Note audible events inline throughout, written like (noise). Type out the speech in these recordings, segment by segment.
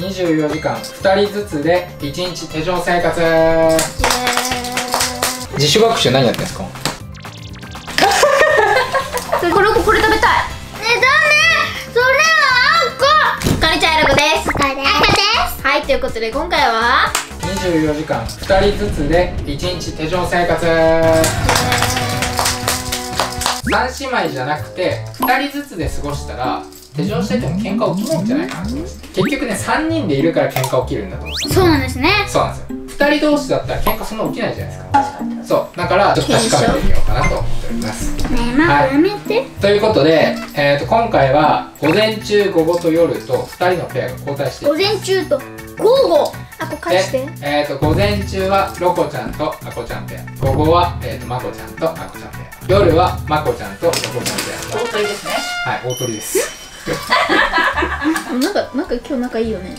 24時間2人ずつで1日手錠生活。自主学習何やってんですか？(laughs) これこれ食べたい。ねダメ。それはあんこ。こんにちはやらこです。赤です。はいということで今回は？24時間2人ずつで1日手錠生活。3姉妹じゃなくて2人ずつで過ごしたら手錠してても喧嘩起きないんじゃないかなと思います結局ね3人でいるから喧嘩起きるんだと思う。そうなんですね。そうなんですよ。2人同士だったら喧嘩そんな起きないじゃないですか。そう。だからちょっと確かめてみようかなと思っております。ねえママはい。やめて。ということで、えー、と今回は午前中午後と夜と2人のペアが交代してい午前中と交互あこ返して。で、えー、と午前中はロコちゃんとアコちゃんペア。午後は、えー、とマコちゃんとアコちゃんペア。夜はマコちゃんとロコちゃんペア。大鳥ですね。はい大鳥です (laughs) なんかなんか今日仲いいよね。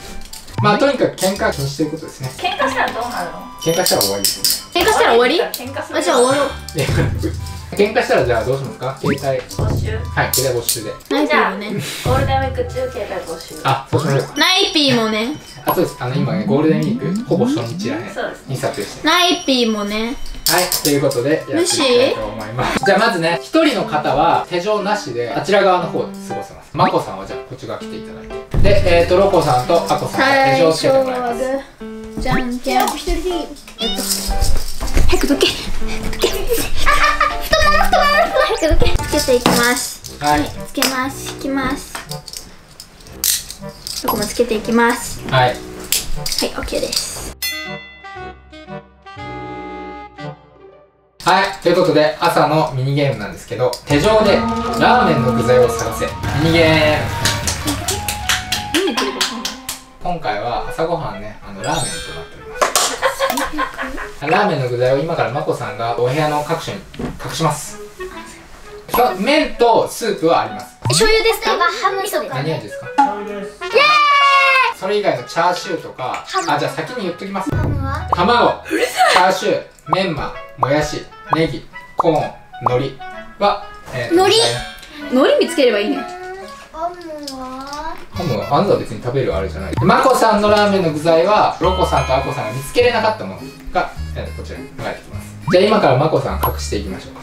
まあとにかく喧嘩は禁止ということですね。喧嘩したらどうなるの？喧嘩したら終わりです喧嘩したら終わり？喧嘩するあじゃあ終わろう。ね (laughs) 喧嘩したらじゃあどうしますか？携帯。募集。はい携帯没収で。ナイピじゃあーもねゴールデンウィーク中携帯募集。あそうしましょう。ナイピーもね。あそうです。あの今ねゴールデンウィークほぼ初日らへん。そうですに撮影して。ナイピーもね。はい、ということでやっていきたいと思います。じゃあまずね、一人の方は手錠なしで、あちら側の方で過ごせます。まこさんはじゃあこっち側来ていただいて。で、えっ、ー、と、ロコさんとあこさんは手最錠をつけ初てもらいます。じゃんけん。一人でいい早くどけ。早くどけ。太もも太もも早くどけつけていきますはい。つけます。引きます。どこもつけていきます。はい。はい OK ですはい、ということで、朝のミニゲームなんですけど、手錠でラーメンの具材を探せ。ミニゲーム。今回は朝ごはんね、あの、ラーメンとなっております。ラーメンの具材を今からまこさんがお部屋の各所に隠します。麺とスープはあります。醤油ですかハム味噌です何味ですかそれ以外のチャーシューとかあじゃあ先に言っときますハムは？卵チャーシューメンマもやしネギコーン海苔は、えー海苔？海苔見つければいいね。ハムは？ハムは？あなたは別に食べるあれじゃない。まこさんのラーメンの具材はロコさんとアコさんが見つけれなかったものが、えーこちらに流れてきます。じゃあ今からまこさん隠していきましょう。か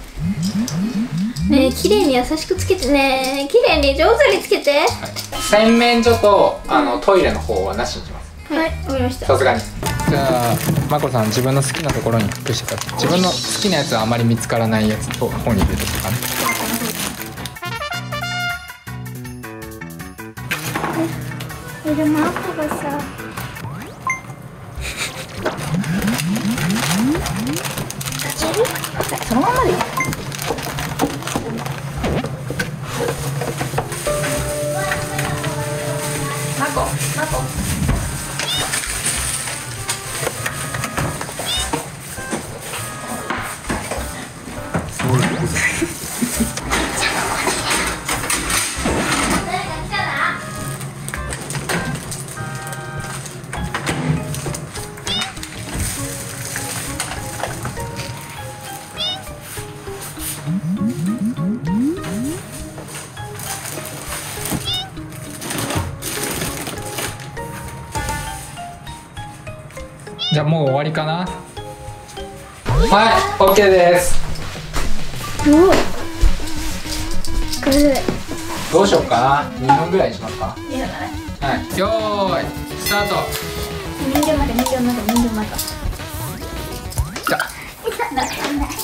ねえ綺麗に優しくつけてね。綺麗に上手につけて。はい。洗面所とあのトイレの方はなしにします。はいわかりました。さすがにじゃあまこさん自分の好きなところに隠してください自分の好きなやつはあまり見つからないやつを方に入れてくかねえでもアップがさそのままでいいマコ。マコ。じゃあもう終わりかな？はい OK です。おこれどうしようかな？2分ぐらいにしますか？いはいよーいスタート。人形まで人形まで人形まで (laughs)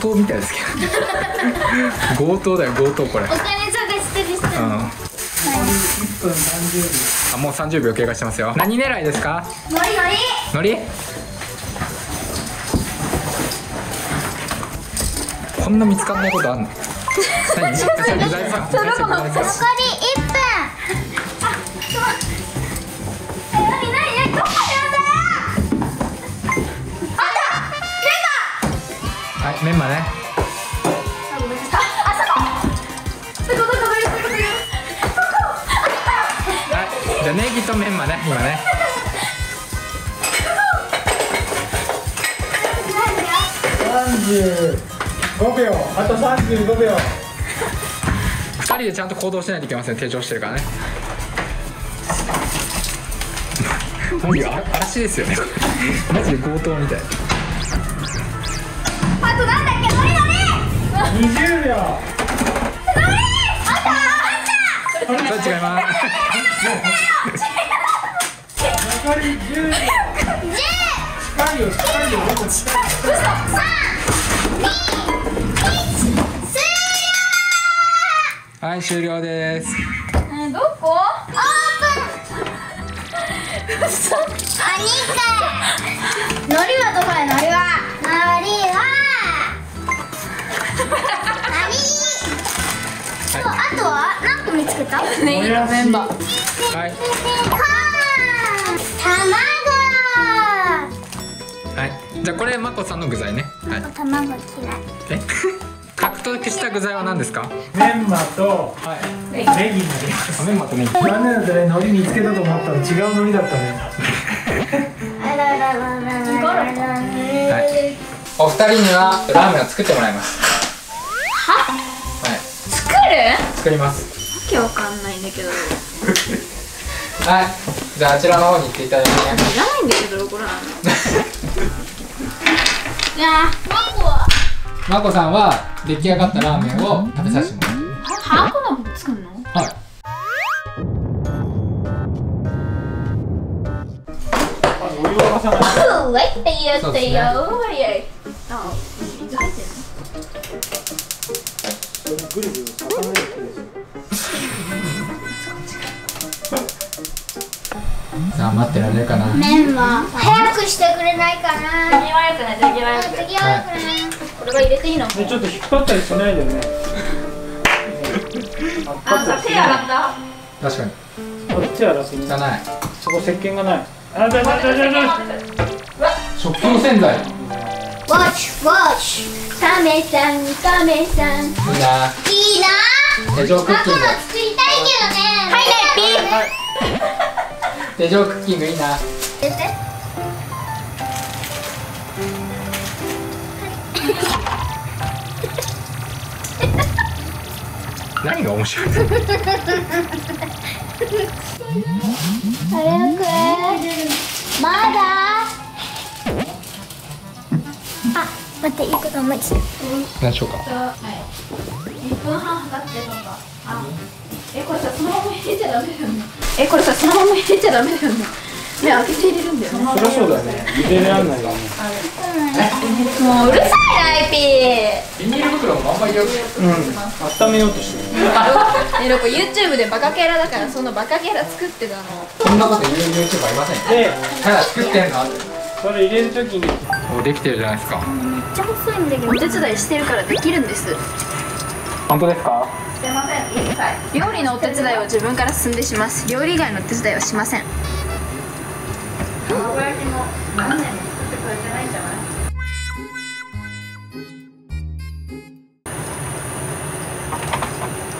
盗みたいですけど。強盗だよ強盗これ。お金探してる人。うん。あもう30秒経過してますよ。何狙いですか？ノリノリ。のりこんな見つかんないことあんの？(laughs) 何？それ具材さん具材さん具材さん残り1分メンマね。はいじゃあネギとメンマね今ねやだ35秒あと35秒2人でちゃんと行動しないといけません手錠してるからねマジ嵐ですよねマジで強盗みたい20秒。それ違います残り10秒。近いよ近いよもっと近いはい終了です。どこ？オープン嘘あ、2回。ノリはどこや？ノリ見つけた？ネギのメンバーはい。卵。はい。じゃあこれまこさんの具材ね。はい。卵嫌い。え？(laughs) 獲得した具材は何ですか？メンマとはい。ネギになります。メンマとネギ。残念だったね海苔見つけたと思ったら違う海苔だったね。あららららららはいお二人にはラーメンを作ってもらいますははい作る作りますわけわかんないんだけど。いはい。じゃああちらの方に行っていただいてね。らないんだけどこれいや (laughs) マコは？まこさんは出来上がったラーメンを食べさせてもらう。ハーコナ作るの？はい。あお湯沸かさない。うわいって言そうですねよあ水入ってんの？ぐるぐるあ待ってられるかな。麺は早くしてくれないかな。手際よくない手際よくない次はくれないこれは入れていいのでちょっと引っ張ったりしないでね。あさ手洗った？確かに。あ手洗ってみ汚い。そこ石鹸がない。あだだだだだ食器用洗剤いいウォッシュウォッシュカメさんカメさんいいないな手錠クッキング作りたいけどねはいね手錠クッキングいいな。ピー出て。(laughs) 何が面白い早く。まだ？あ待っていいこと思いついた。何しようか。1分半測ってとか。あえこれさそのまま入れちゃダメだよね。えこれさそのまま入れちゃダメだよね。ね開けて入れるんだよね。そりゃそうだね。茹でらんないよねもううるさいなイピビニール袋もあんまりよくうん。温めようとしてる。(laughs) えなんか YouTube でバカキャラだからそのバカキャラ作ってたの。こんなこと言う YouTube ありません。よでただ作ってんのそれ入れるときに。おできてるじゃないですか。めっちゃ細いんだけどお手伝いしてるからできるんです。本当ですか？してません。一切。料理のお手伝いを自分から進んでします。料理以外のお手伝いはしません。卵焼きも何年も作ってくれてないんじゃない？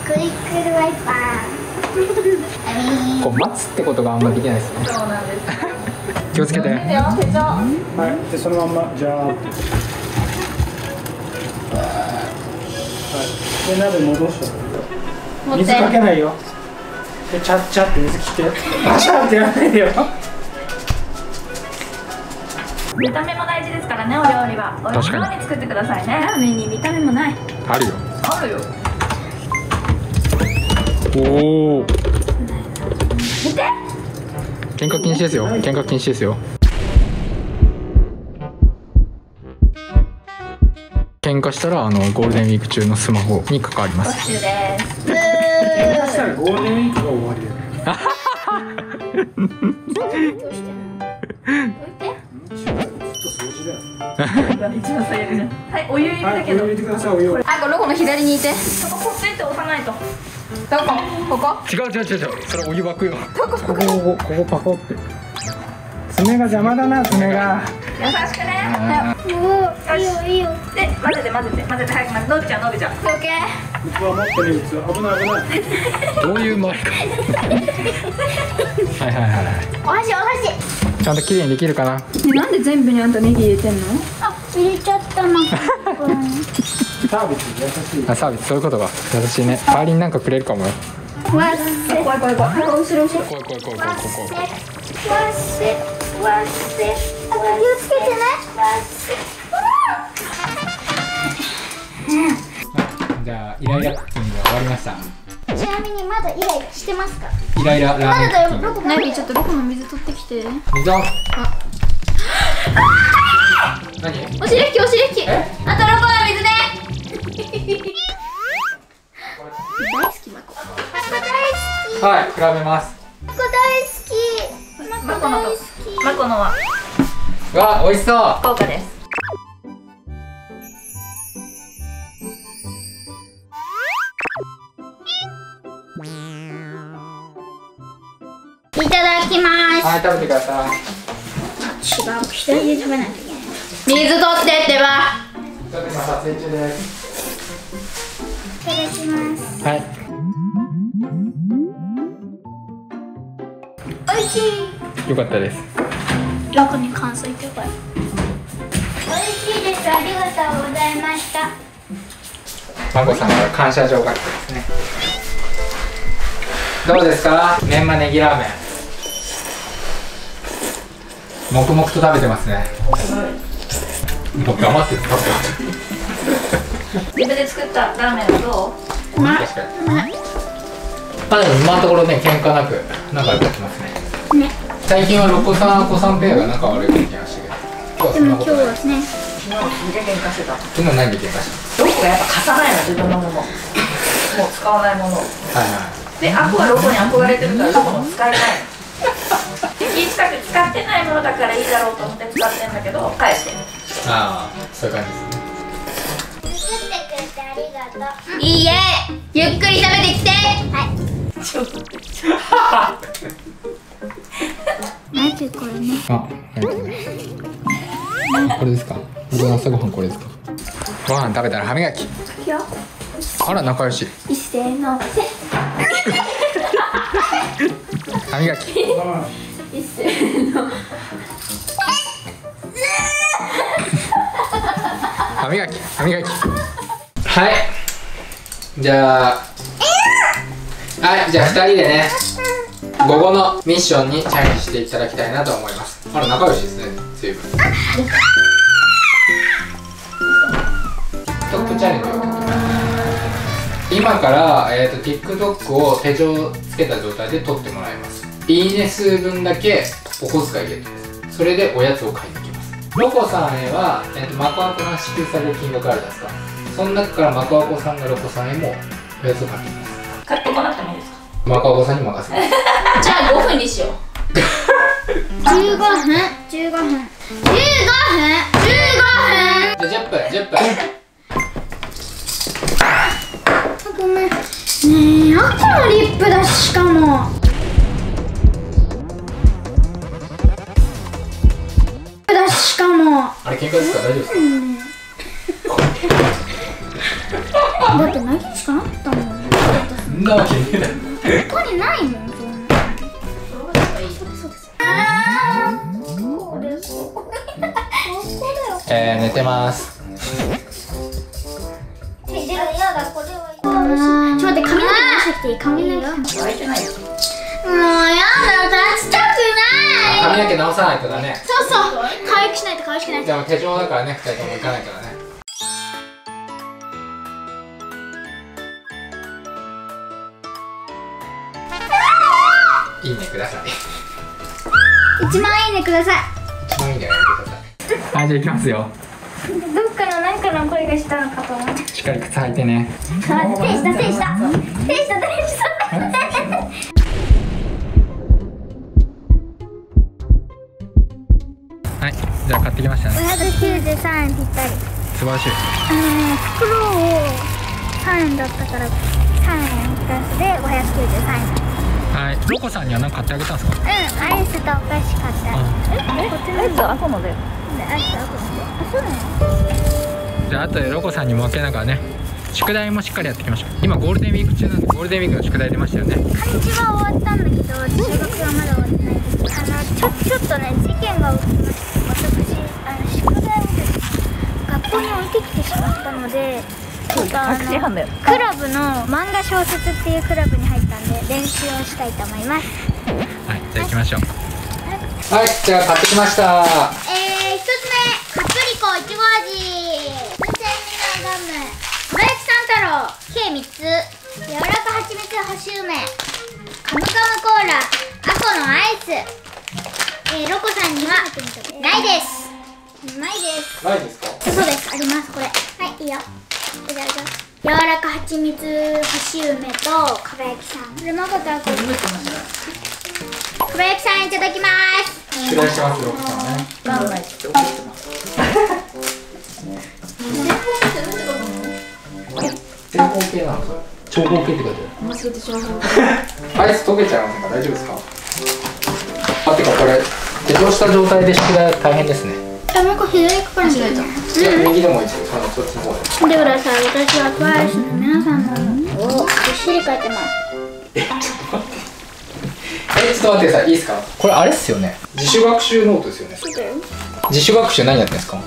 クイックルワイパー。(laughs) こう待つってことがあんまできないですね。そうなんです気をつけて。はい。でそのまんまじゃーってはい。で鍋戻して水かけないよ。でチャッチャって水切って。(laughs) パシャーってやらないでよ。見た目も大事ですからねお料理は。お確かに。料理作ってくださいね。ラーメンに見た目もない。あるよ。あるよ。おお喧嘩禁止ですよ。喧嘩禁止ですよ。喧嘩したらあのゴールデンウィーク中のスマホに関わりますらゴールデンウィークが終わりよずっと掃除だよ。一番最悪じゃんはいお湯入れはいおたけど。湯入れてくださいお湯をあこの子の左にいて。そここっちって押さないと。どこ？ここ？違う違う違う違う。それお湯沸くよ。ここここ。ここパコって。爪が邪魔だな爪が優しくね。あーおいいよいいよで混ぜて混ぜて混ぜて早く混ぜ伸びちゃう伸びちゃうオッケー器持ってる器危ない危ない。ー (laughs) どういう回りかはいはいはいはい。お箸お箸。ちゃんと綺麗にできるかな？なんで全部にあんたネギ入れてんの？あ入れちゃったな (laughs) サービス優しい。あサービスそういうことか。優しいね。代わりになんかくれるかもよわっせ怖い怖い怖い。後ろ後ろ。怖い怖い怖い怖い怖い怖い。わっせ。わっせ。わっせ。あと気をつけてね。じゃあイライラクッキングが終わりました。ちなみにまだイライラしてますか？イライララーメンまだだよクッキングロコナミちょっとロコの水取ってきて。水を何？おしり拭きおしり拭き。え？あとロコの水ね。大好きマコはい比べます。マコ大好き。マコ大好き。マコのは。うわ美味しそう。豪華です。いただきます。はい食べてください。違う。左で食べないといけない。水取ってってば。ちょっと今撮影中です。い。ただきます。はい美味しい。よかったですロコに感想言ってこい美味しいです。ありがとうございました。まこさんから感謝状が来てますね。どうですか？メンマネギラーメン。黙々と食べてますね。もう黙って食べて自分で作ったラーメンはどう？確かに。まあでも今のところね喧嘩なく仲良くやってますねね最近はロコさんコさんペアが仲悪いってした。けど今日はね。昨日すげえ喧嘩してた。昨日何で喧嘩しロコがやっぱ貸さないの自分のもの。もう使わないもの。はいはい。でアコはロコに憧れてるからロコも使いたいの。で気遣く使ってないものだからいいだろうと思って使ってんだけど返してる。ああそういう感じですね。作ってくれてありがとう。いいえゆっくり食べてきて。はい。ちょっとなんてこれねあ、ありがとうございます。これですか？僕の朝ごはんこれですか？ご飯食べたら歯磨き。あら仲良し。一斉のせ歯磨き。一斉の歯磨き。歯磨き。はい。じゃあ。はい、じゃあ二人でね。午後のミッションにチャレンジしていただきたいなと思います。あら仲良しですね。随分。TikTok チャレンジを。今から、えー、と TikTok を手錠つけた状態で撮ってもらいます。いいね数分だけお小遣いゲットです。それでおやつを買いに行きます。ロコさんへは、えー、とマコアコが支給される金額あるじゃないですか。その中からマコアコさんがロコさんへもおやつを買ってきます。買ってこなくてもいいですか？マコアコさんに任せますじゃあ5分にしよう。15分。15分。15分。15分。じゃあ10分。10分。ごめんねえ赤のリップだししかもだしかもあれ喧嘩ですか大丈夫ですかだって投げしかなかったもんそんなわけねえだろ他にないもんえー、寝てます。えでもやだこれはちょっと待って髪の毛出してきていい髪の毛。もう湧いてないよやだ立ちたくない。髪の毛直さないとだね。そうそう。可愛くしないと可愛くしないと。じゃあもう手錠だからね2人とも行かないからね。いいねください。1万いいねくださいはいじゃあ行きますよ。どっかの何かの声がしたのかと思ってしっかり靴履いてね。あ、手した手した手した手したはいじゃあ買ってきましたね。593円ぴったり。素晴らしい。あのね袋を3円だったから3円プラスで593円はい。ロコさんには何か買ってあげたんですか？うん、アイスとお菓子買ってあるえ、こっちのアコので。アイスあこあ、そうなのじゃあ後でロコさんにも分けながらね宿題もしっかりやっていきましょう。今ゴールデンウィーク中なんでゴールデンウィークの宿題出ましたよね。漢字は終わったんだけど、中学はまだ終わってない。ですあの、ちょ、ちょっとね、事件が起きまして私、あの、宿題をですねあ学校に置いてきてしまったのでちょっとあのタクシー班だよ。クラブの漫画小説っていうクラブに入ったんで練習をしたいと思います。はいじゃあ行きましょう。はいじゃあ買ってきました。えー、一つ目カプリコいちご味。温泉ミナガム。小林三太郎。計3つ。柔らかはちみつ干し梅。カムカムコーラ。アコのアイス。えー、ロコさんにはないです。ないですないですか？そうです。ありますこれ。はいいいよ。いただきます柔らかはちみつ干し梅とかば焼きさん。これまことはこれかば焼きさん。いただきます失礼しますロックさん。ねなん。ないって怒ってます正方形なのそれ長方形って書いてあるアイス溶けちゃいません。か大丈夫ですかあてかこれ手錠した状態で宿題大変ですねあもう一個左から見えたい。や右でもい。い。ですよそのそっちの方で見てください。私は TWICE の皆さんのをびっしり書い。てますえちょっと待ってえちょっと待ってください。い。い。ですかこれあれっすよね自主学習ノートですよねそうだよ自主学習何やってんですか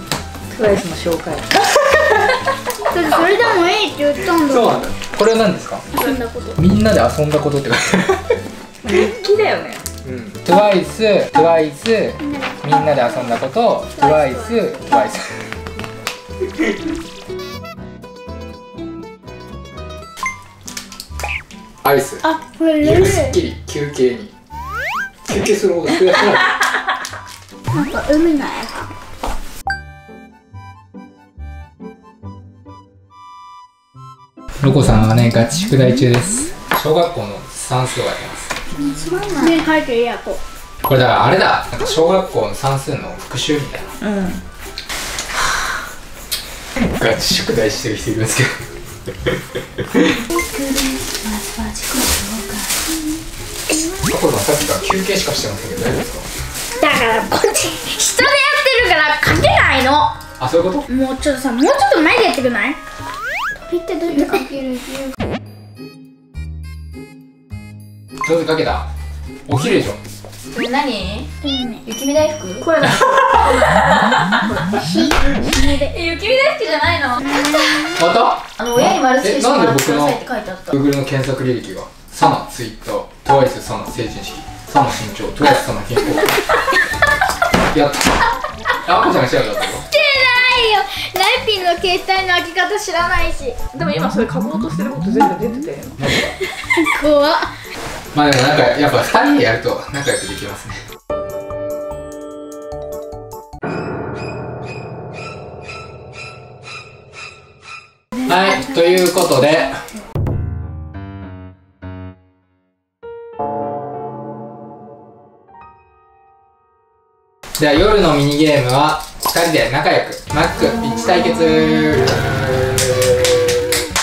トライスの紹介それでもい。い。って言ったんだそうなんだこれは何ですかそんなことみんなで遊んだことって書い。てある日記だよねうん TWICE TWICE みんなで遊んだこと TWICE TWICE. (laughs) アイス。あこれゆルルるすっきり休憩に。休憩するほど少なくない。(laughs) なんか海の絵がロコさんはねガチ宿題中です。小学校の算数をやってます。ね書いてるやここれだからあれだ。なんか小学校の算数の復習みたいな。うん。ガチ宿題してる人いるんですけど。過去のさっきから休憩しかしてませんけど。大丈夫ですかだからこっち人でやってるから書けないの。あそういうこと？もうちょっとさもうちょっと前でやってくんない？鳥ってどうやって書ける上手かけた？お昼でしょこれ何雪見大福？これ (laughs) え雪見大福じゃないの？また？あの親に丸付けしてもらってくださいってえ書いてあった。Google の検索履歴が？サナツイッタートワイスサナ成人式。サナ身長トワイスサナ健康やった。あこちゃんが調べたってこないよ。ナイピンの携帯の開き方知らないし。でも今それ書こうとしてること全部出てたよとマジか怖っまあでもなんかやっぱ2人でやると仲良くできますね。はいということで。じゃ夜のミニゲームは2人で仲良くマック1対決。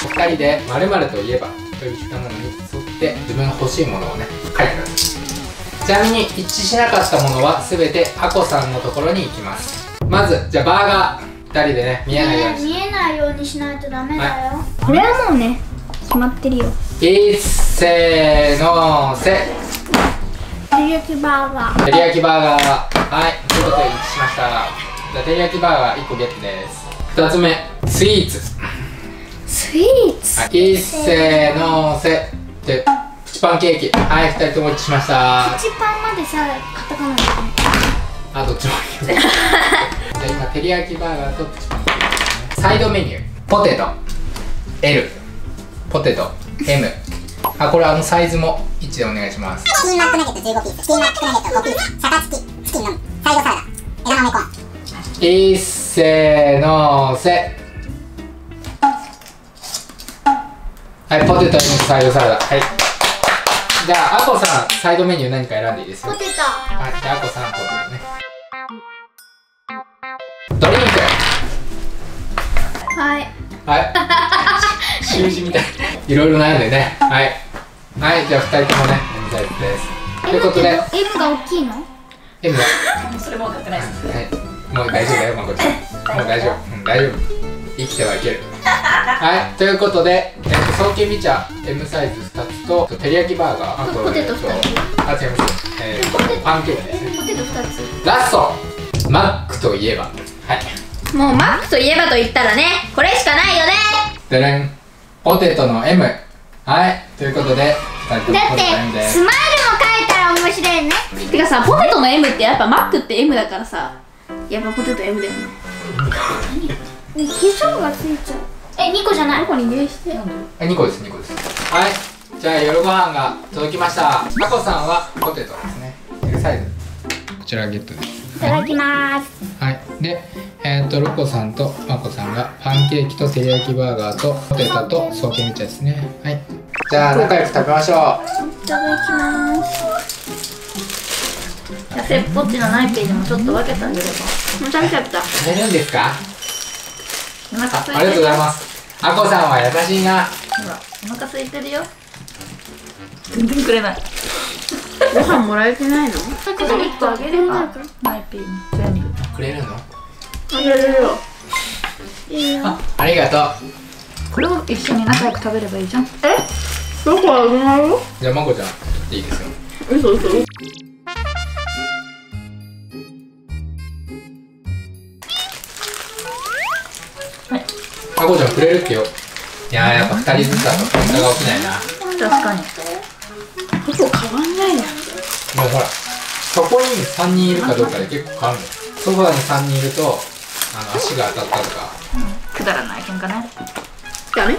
お二人で〇〇といえばというものに。沿って自分の欲しいものをね書いてください。ちなみに一致しなかったものは全てアコさんのところに行きます。まずじゃあバーガー2人でね見えないようにし見えないようにしないとダメだよ。これはもうね決まってるよ。ていっせーのせ。照り焼きバーガー。照り焼きバーガー。はいということで一致しました。じゃあ照り焼きバーガー1個ゲットです。2つ目スイーツ。スイーツ？はいいっせーのせでプチパンケーキ。はい2人とも一致しました。プチパンまでさカタカナだね。あどっちも。いいよじゃあ今照り焼きバーガーとプチパンケーキサイドメニュー。ポテト。L ポテト。M あこれあのサイズも1でお願いします。チキンマックナゲット15ピース、チキンマックナゲット5ピース、シャカチキ、チキンのみ、サイドサラダ、枝豆コーン。いっせーのせはいポテト M サイドサラダはいじゃああこさんサイドメニュー何か選んでいいですよポテトはいじゃああこさんポテトねドリンクはいはい。(laughs) 習字みたい。いろいろ悩んでね。はい。はい、じゃあ二人ともね、M サイズです。ということで、M が大きいの？M は、それも分かってないですはい。もう大丈夫だよ、まこちゃん。もう大丈夫。うん、大丈夫。生きてはいける。はい、ということで、えっと、早期ビチャ M サイズ2つと、照り焼きバーガー、あと、ポテトえっと二あ、違います。えー、パンケーキですね。ポテト2つ。ラスト。マックといえば。はい。もうマックといえばと言ったらねこれしかないよね。でれん。ポテトの M はい。ということで2人ともだっポテトの M です。てスマイルも書いたら面白いね。てかさポテトの M ってやっぱマックって M だからさ。やっぱポテト M だよね。化粧がついちゃうえ2個じゃない？どこに入してあ2個です2個です。はい。じゃあ夜ご飯が届きました。まこさんはポテトですね。L サイズ。こちらゲットです。いただきます。はい。でえっ、とロコさんとまこさんがパンケーキと照り焼きバーガーとポテトとソーキング茶ですね。はい。じゃあ仲良く食べましょいただきます。痩せっぽっちのナイペイにもちょっと分けてあげればもう食べちゃったう食べるんですかありがとうございますあこさんは優しいな。ほらお腹空いてるよ。全然くれない。ご飯もらえてないの？これ1個あげれば。ナイペイに全部。くれるの？あげるよ。あありがとう。これを一緒に仲良く食べればいいじゃん。どこあげないよじゃあまこちゃんいいですよ。嘘嘘まこちゃんくれるってよ。いやーやっぱ2人ずつだと喧嘩が起きないな。確かに。ほぼ変わんないね。もうほらそこに3人いるかどうかで結構変わるソファーに3人いるとあの足が当たったとか。くだらない喧嘩ね。ダメ？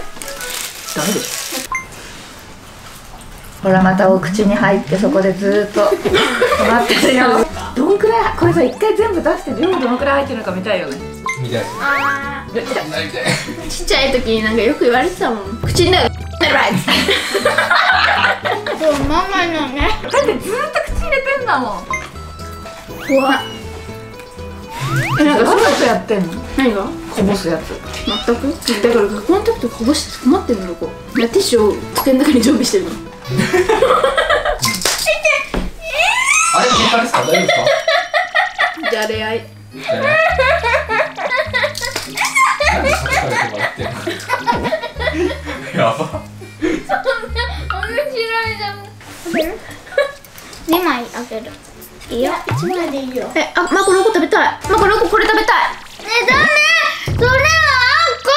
ダメでしょ。ほらまたお口に入ってそこでずーっと。(laughs) 止まってるよ。どんくらいこれさ一回全部出して量どのくらい入ってるのか見たいよねみたい。あなりたいちっちゃい時になんかよく言われてたもん。口になるなるわいーでもママのね。だってずーっと口入れてんだもん。怖っ。えなんかどそううやってやってんの？何が？こぼすやつ。全く？だから学校の時とこぼして困ってんのここ。ティッシュを机の中に常備してるの。あれ喧嘩ですか？大丈夫ですか？じゃれ合いじゃあねなやば面白いじゃん。2枚あげる。いいよ。1枚でいいよ。えあマコロコ食べたい。マコロコこれ食べたい。えダメ。それはあんこ。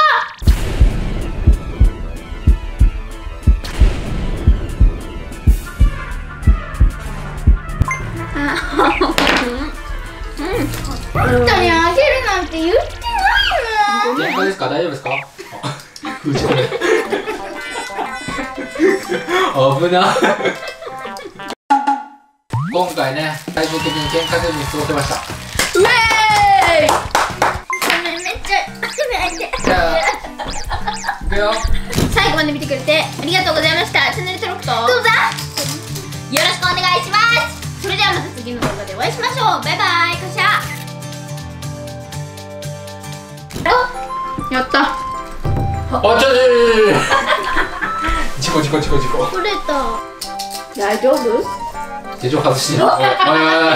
人にあげるなんて言ってないもん。喧嘩ですか？大丈夫ですか？あ空調で危な。今回ね最終的に喧嘩せずに過ごせました。ウェーイ！ごめっちゃじゃあいくよ。最後まで見てくれてありがとうございました。チャンネル登録と。どうぞ。よろしくお願いします。それではまた次の動画でお会いしましょう。バイバイ。カシャやった。あちょちょちょちょ事故事故事故事故取れた。大丈夫？手錠外しておいおいおいおい